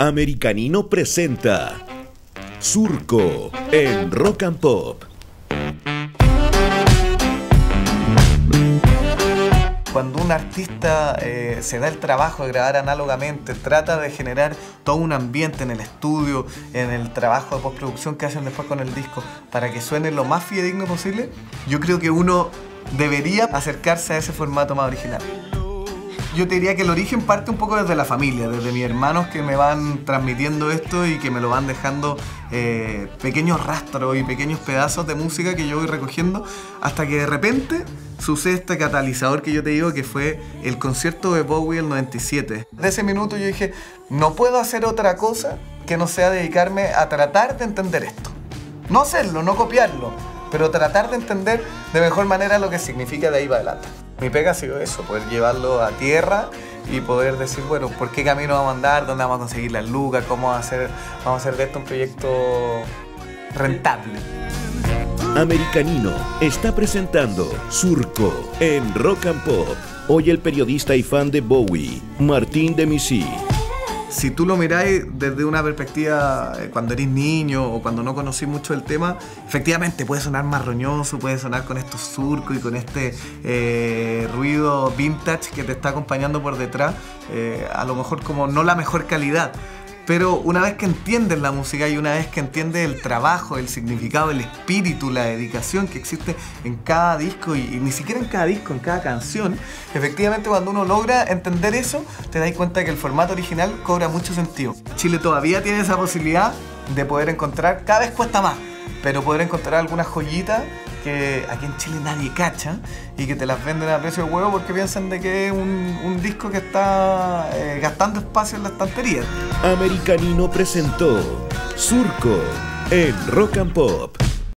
Americanino presenta Surco en Rock and Pop. Cuando un artista eh, se da el trabajo de grabar análogamente, trata de generar todo un ambiente en el estudio, en el trabajo de postproducción que hacen después con el disco, para que suene lo más fidedigno posible, yo creo que uno debería acercarse a ese formato más original yo te diría que el origen parte un poco desde la familia, desde mis hermanos que me van transmitiendo esto y que me lo van dejando eh, pequeños rastros y pequeños pedazos de música que yo voy recogiendo, hasta que de repente sucede este catalizador que yo te digo que fue el concierto de Bowie el 97. De ese minuto yo dije, no puedo hacer otra cosa que no sea dedicarme a tratar de entender esto. No hacerlo, no copiarlo, pero tratar de entender de mejor manera lo que significa de ahí para adelante. Mi pega ha sido eso, poder llevarlo a tierra y poder decir, bueno, por qué camino vamos a andar, dónde vamos a conseguir las lucas, cómo vamos a hacer, vamos a hacer de esto un proyecto rentable. Americanino está presentando Surco en Rock and Pop. Hoy el periodista y fan de Bowie, Martín de Missy si tú lo miráis desde una perspectiva eh, cuando eres niño o cuando no conocí mucho el tema, efectivamente puede sonar marroñoso, puede sonar con estos surcos y con este eh, ruido vintage que te está acompañando por detrás, eh, a lo mejor como no la mejor calidad. Pero una vez que entiendes la música y una vez que entiendes el trabajo, el significado, el espíritu, la dedicación que existe en cada disco y, ni siquiera en cada disco, en cada canción, efectivamente cuando uno logra entender eso, te das cuenta que el formato original cobra mucho sentido. Chile todavía tiene esa posibilidad de poder encontrar, cada vez cuesta más, pero poder encontrar algunas joyitas que aquí en Chile nadie cacha y que te las venden a precio de huevo porque piensan de que es un, disco que está eh, gastando espacio en la estantería. Americanino presentó Surco en Rock and Pop.